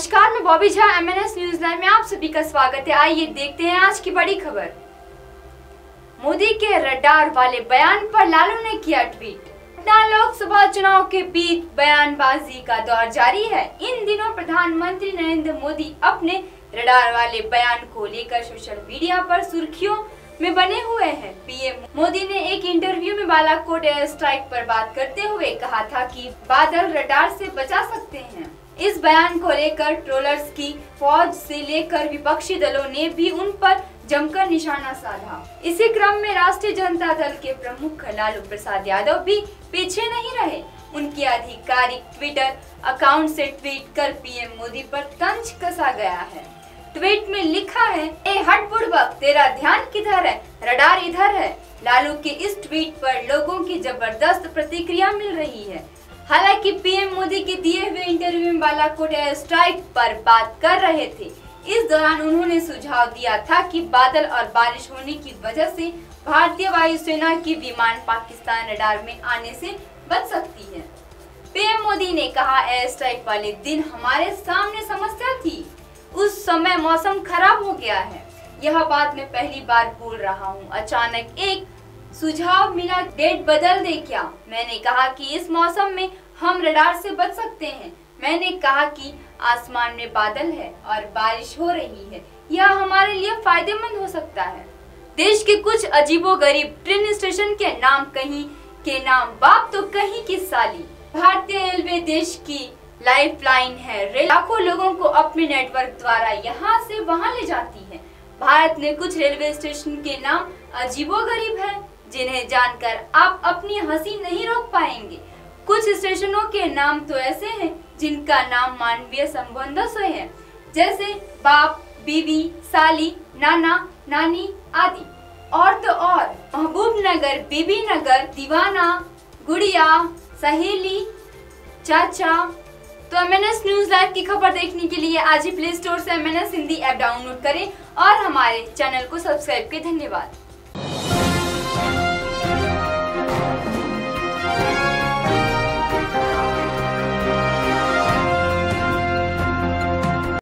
नमस्कार, मैं Bobby Jha MNS news live में आप सभी का स्वागत है। आइए देखते हैं आज की बड़ी खबर। मोदी के रडार वाले बयान पर लालू ने किया ट्वीट। पटना लोकसभा चुनाव के बीच बयानबाजी का दौर जारी है। इन दिनों प्रधानमंत्री नरेंद्र मोदी अपने रडार वाले बयान को लेकर सोशल मीडिया पर सुर्खियों में बने हुए हैं। पीएम मोदी ने एक इंटरव्यू में बालाकोट एयर स्ट्राइक पर बात करते हुए कहा था कि बादल रडार से बचा सकते हैं। इस बयान को लेकर ट्रोलर्स की फौज से लेकर विपक्षी दलों ने भी उन पर जमकर निशाना साधा। इसी क्रम में राष्ट्रीय जनता दल के प्रमुख लालू प्रसाद यादव भी पीछे नहीं रहे। उनकी आधिकारिक ट्विटर अकाउंट से ट्वीट कर पीएम मोदी पर तंज कसा गया है। ट्वीट में लिखा है, ए हट बुड़बक तेरा ध्यान किधर है? रडार इधर है। लालू के इस ट्वीट पर लोगों की ज़बरदस्त प्रतिक्रिया मिल रही है। हालाँकि पीएम मोदी के दिए हुए इंटरव्यू में बालाकोट एयर स्ट्राइक पर बात कर रहे थे। इस दौरान उन्होंने सुझाव दिया था कि बादल और बारिश होने की वजह से भारतीय वायुसेना की विमान पाकिस्तान रडार में आने से बच सकती है। पीएम मोदी ने कहा एयर स्ट्राइक वाले दिन हमारे सामने समस्या थी। उस समय मौसम खराब हो गया है। यह बात मैं पहली बार बोल रहा हूँ। अचानक एक सुझाव मिला डेट बदल दे क्या? मैंने कहा कि इस मौसम में हम रडार से बच सकते हैं। मैंने कहा कि आसमान में बादल है और बारिश हो रही है। यह हमारे लिए फ़ायदेमंद हो सकता है। देश के कुछ अजीबो गरीब ट्रेन स्टेशन के नाम कहीं के नाम बाप तो कहीं की साली। भारतीय रेलवे देश की लाइफ लाइन है। लाखों लोगों को अपने नेटवर्क द्वारा यहाँ से वहाँ ले जाती है। भारत में कुछ रेलवे स्टेशन के नाम अजीबो गरीब है। जिन्हें जानकर आप अपनी हँसी नहीं रोक पाएँगे। कुछ स्टेशनों के नाम तो ऐसे हैं, जिनका नाम मानवीय संबंधों से है, जैसे बाप, बीवी, साली, नाना, नानी आदि। और तो और महबूब नगर बीबी नगर दीवाना, गुड़िया, सहेली, चाचा। तो M N S news live की खबर देखने के लिए आज ही प्ले स्टोर से M N S Hindi app download करें और हमारे चैनल को सब्सक्राइब करें। धन्यवाद।